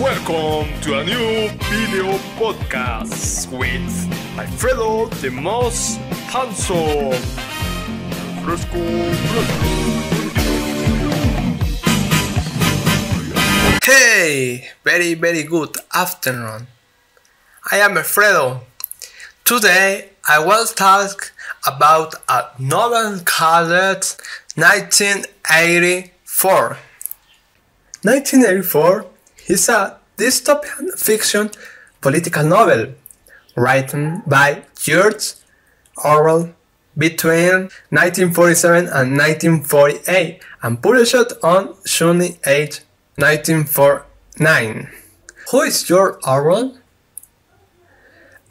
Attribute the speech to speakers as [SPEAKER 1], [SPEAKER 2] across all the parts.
[SPEAKER 1] Welcome to a new video podcast with Alfredo the most handsome. Fresco, fresco.
[SPEAKER 2] Hey, very very good afternoon. I am Alfredo. Today I will talk about a novel called 1984. 1984 is a dystopian fiction political novel written by George Orwell between 1947 and 1948 and published on June 8, 1949. Who is George Orwell?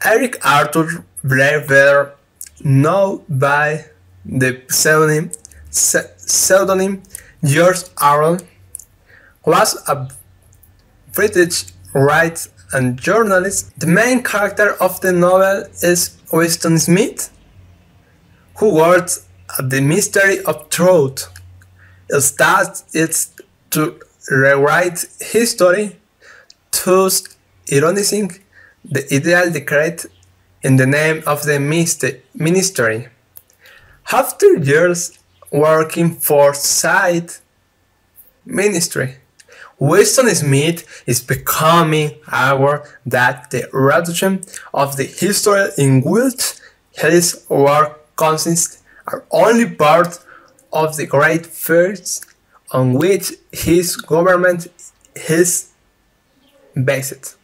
[SPEAKER 2] Eric Arthur Blair, better known by the pseudonym, pseudonym George Orwell, was a British writer and journalist. The main character of the novel is Winston Smith, who works at the Mystery of Truth. His task is to rewrite history, thus ironizing the ideal decreed in the name of the ministry. After years working for side ministry, Winston Smith is becoming aware that the reduction of the history in which his work consists are only part of the great fears on which his government is based.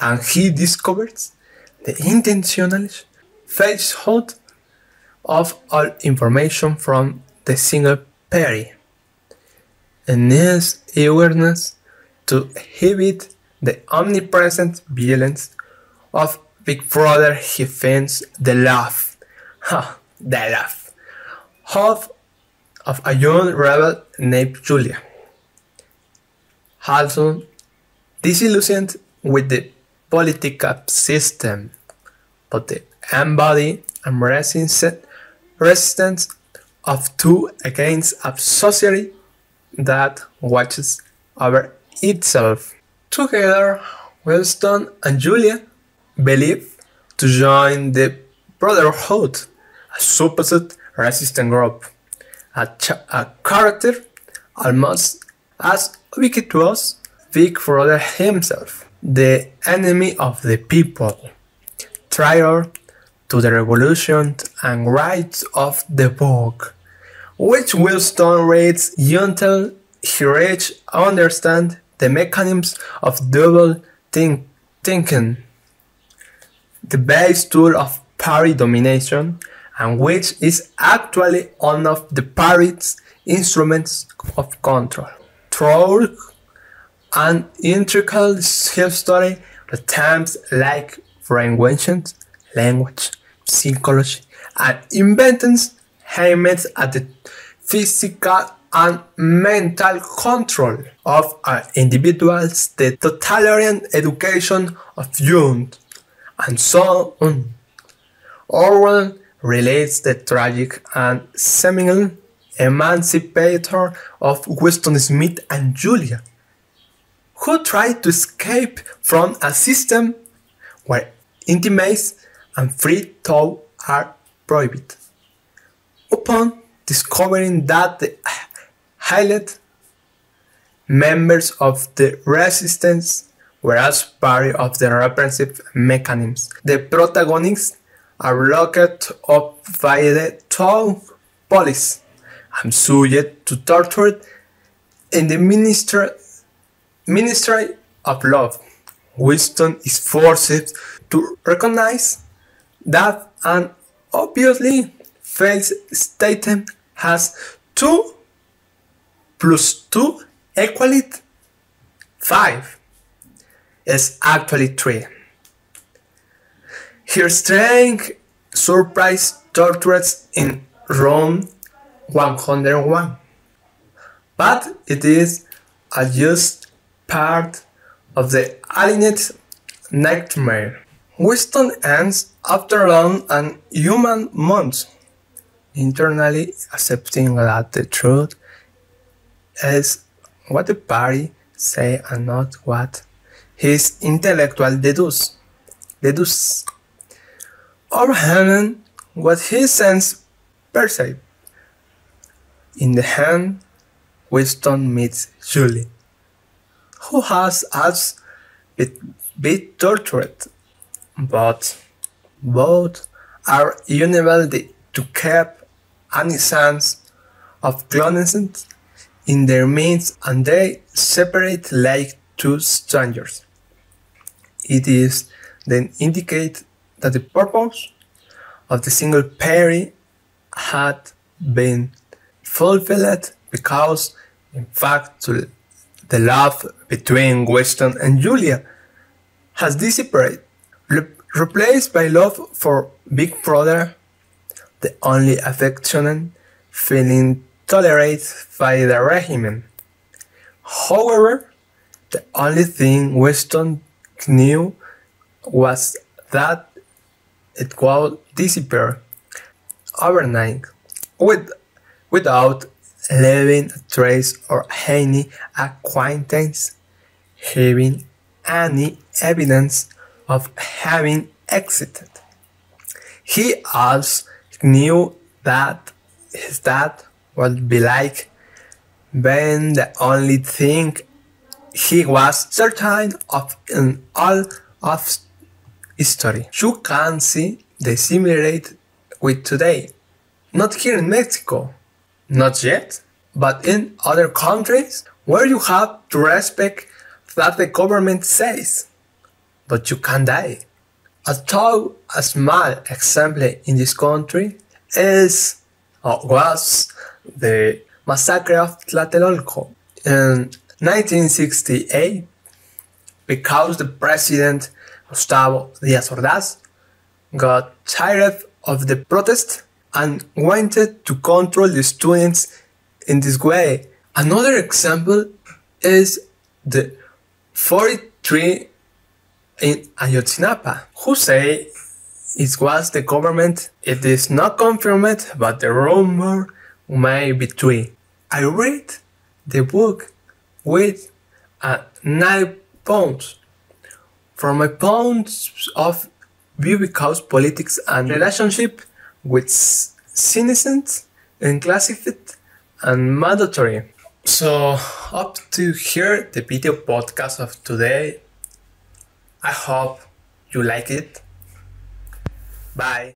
[SPEAKER 2] And he discovers the intentional falsehood of all information from the single party his awareness to inhibit the omnipresent violence of Big Brother he finds the love, ha, the love, of, of a young rebel named Julia. Also, disillusioned with the political system, but the embody and resistance of two against a society that watches over itself. Together, Winston and Julia believe to join the Brotherhood, a supposed resistant group, a, a character almost as ubiquitous Big Brother himself, the enemy of the people, traitor to the revolution and rights of the book which Winston reads until he reach understand the mechanisms of double think thinking, the base tool of party domination, and which is actually one of the party's instruments of control. Through an integral history of terms like inventions, language, psychology, and inventions aimed at the physical and mental control of an individual's the totalitarian education of youth, and so on. Orwell relates the tragic and seminal emancipator of Winston Smith and Julia, who tried to escape from a system where intimacy and free thought are prohibited. Upon discovering that the highlight members of the resistance were as part of the repressive mechanisms. The protagonists are locked up by the town police and subject to torture in the ministry, ministry of love. Winston is forced to recognize that and obviously false statement has 2 plus 2 equally 5 is actually 3. Her strength surprise tortures in Rome 101, but it is a just part of the alienate nightmare. Winston ends after long and human months internally accepting that the truth is what the party say and not what his intellectual deduce. deduce. Overhand what his sense perceive. In the hand, Winston meets Julie, who has us been tortured, but both are unable to keep any sense of closeness in their midst and they separate like two strangers. It is then indicate that the purpose of the single Perry had been fulfilled because, in fact, the love between Weston and Julia has dissipated, re replaced by love for Big Brother, the only affectionate feeling tolerated by the regime. However, the only thing Weston knew was that it would disappear overnight with, without leaving a trace or any acquaintance having any evidence of having exited. He also knew that his dad would be like being the only thing he was certain of in all of history. You can see the similarity with today. Not here in Mexico, not yet, but in other countries where you have to respect that the government says, but you can die. Although a small example in this country is or was the massacre of Tlatelolco in 1968 because the president Gustavo Díaz Ordaz got tired of the protest and wanted to control the students in this way. Another example is the 43 in Ayotzinapa, who say it was the government. It is not confirmed, but the rumor may be true. I read the book with a nine pounds. From my point of view, because politics and relationship with citizens and classified and mandatory. So up to here the video podcast of today. I hope you like it. Bye.